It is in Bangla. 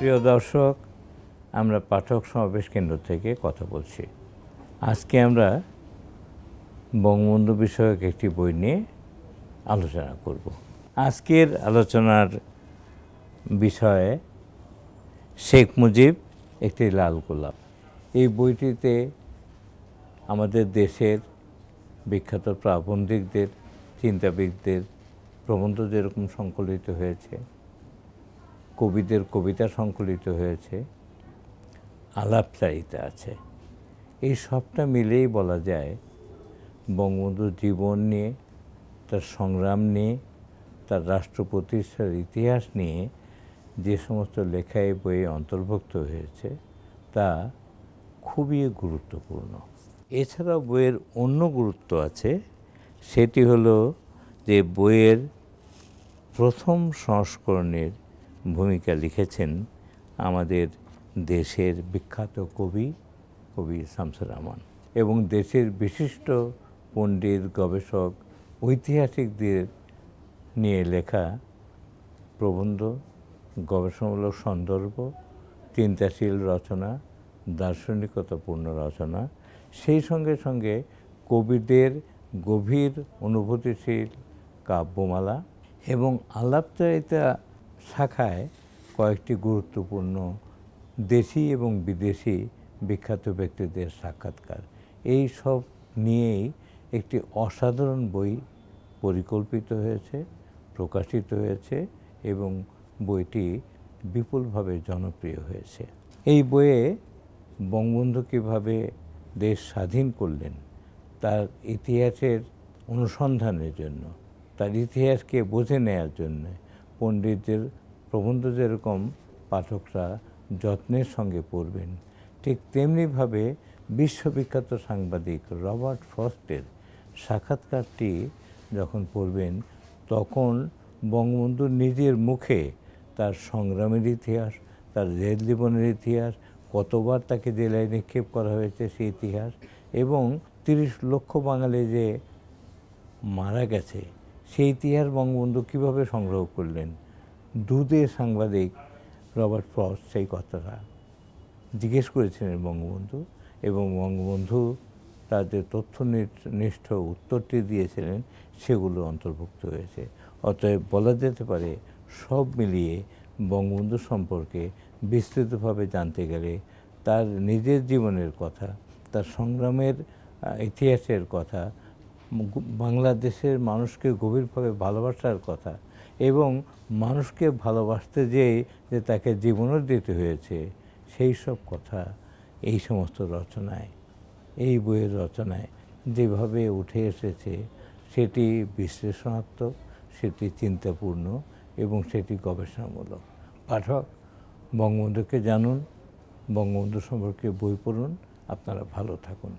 প্রিয় দর্শক, আমরা পাঠক সমাবেশ কেন্দ্র থেকে কথা বলছি। আজকে আমরা বঙ্গবন্ধু বিষয়ক একটি বই নিয়ে আলোচনা করব। আজকের আলোচনার বিষয়ে শেখ মুজিব একটি লাল গোলাপ। এই বইটিতে আমাদের দেশের বিখ্যাত প্রাবন্ধিকদের, চিন্তাবিদদের, প্রবন্ধ যেরকম সংকলিত হয়েছে কবিদের কবিতা সংকলিত হয়েছে, আলাপচারিতা আছে। এই সবটা মিলেই বলা যায় বঙ্গবন্ধুর জীবন নিয়ে, তার সংগ্রাম নিয়ে, তার রাষ্ট্র প্রতিষ্ঠার ইতিহাস নিয়ে যে সমস্ত লেখা এই বইয়ে অন্তর্ভুক্ত হয়েছে, তা খুবই গুরুত্বপূর্ণ। এছাড়াও বইয়ের অন্য গুরুত্ব আছে, সেটি হলো যে বইয়ের প্রথম সংস্করণের ভূমিকা লিখেছেন আমাদের দেশের বিখ্যাত কবি কবি শামসুর রহমান এবং দেশের বিশিষ্ট পণ্ডিত, গবেষক, ঐতিহাসিকদের নিয়ে লেখা প্রবন্ধ, গবেষণামূলক সন্দর্ভ, চিন্তাশীল রচনা, দার্শনিকতাপূর্ণ রচনা, সেই সঙ্গে সঙ্গে কবিদের গভীর অনুভূতিশীল কাব্যমালা এবং আলাপচারিতা শাখায় কয়েকটি গুরুত্বপূর্ণ দেশি এবং বিদেশি বিখ্যাত ব্যক্তিদের সাক্ষাৎকার। এই সব নিয়েই একটি অসাধারণ বই পরিকল্পিত হয়েছে, প্রকাশিত হয়েছে এবং বইটি বিপুলভাবে জনপ্রিয় হয়েছে। এই বইয়ে বঙ্গবন্ধু কীভাবে দেশ স্বাধীন করলেন, তার ইতিহাসের অনুসন্ধানের জন্য, তার ইতিহাসকে বুঝে নেয়ার জন্য পণ্ডিতদের প্রবন্ধ যেরকম পাঠকরা যত্নের সঙ্গে পড়বেন, ঠিক তেমনিভাবে বিশ্ববিখ্যাত সাংবাদিক রবার্ট ফ্রস্টের সাক্ষাৎকারটি যখন পড়বেন, তখন বঙ্গবন্ধু নিজের মুখে তার সংগ্রামের ইতিহাস, তার জেল জীবনের ইতিহাস, কতবার তাকে জেলায় নিক্ষেপ করা হয়েছে সেই ইতিহাস এবং তিরিশ লক্ষ বাঙালি যে মারা গেছে সেই ইতিহাস বঙ্গবন্ধু কীভাবে সংগ্রহ করলেন? দুধে সাংবাদিক রবার্ট ফ্রস্ট, সেই কথাটা জিজ্ঞেস করেছিলেন বঙ্গবন্ধু এবং বঙ্গবন্ধু তার যে তথ্যনিষ্ঠ উত্তরটি দিয়েছিলেন সেগুলো অন্তর্ভুক্ত হয়েছে। অতএব বলা যেতে পারে সব মিলিয়ে বঙ্গবন্ধু সম্পর্কে বিস্তৃতভাবে জানতে গেলে তার নিজের জীবনের কথা, তার সংগ্রামের ইতিহাসের কথা বাংলাদেশের মানুষকে গভীরভাবে ভালোবাসার কথা এবং মানুষকে ভালোবাসতে যেয়ে যে তাকে জীবনও দিতে হয়েছে, সেই সব কথা এই সমস্ত রচনায়, এই বইয়ের রচনায় যেভাবে উঠে এসেছে, সেটি বিশ্লেষণাত্মক, সেটি চিন্তাপূর্ণ এবং সেটি গবেষণামূলক। পাঠক, বঙ্গবন্ধুকে জানুন, বঙ্গবন্ধু সম্পর্কে বই পড়ুন, আপনারা ভালো থাকুন।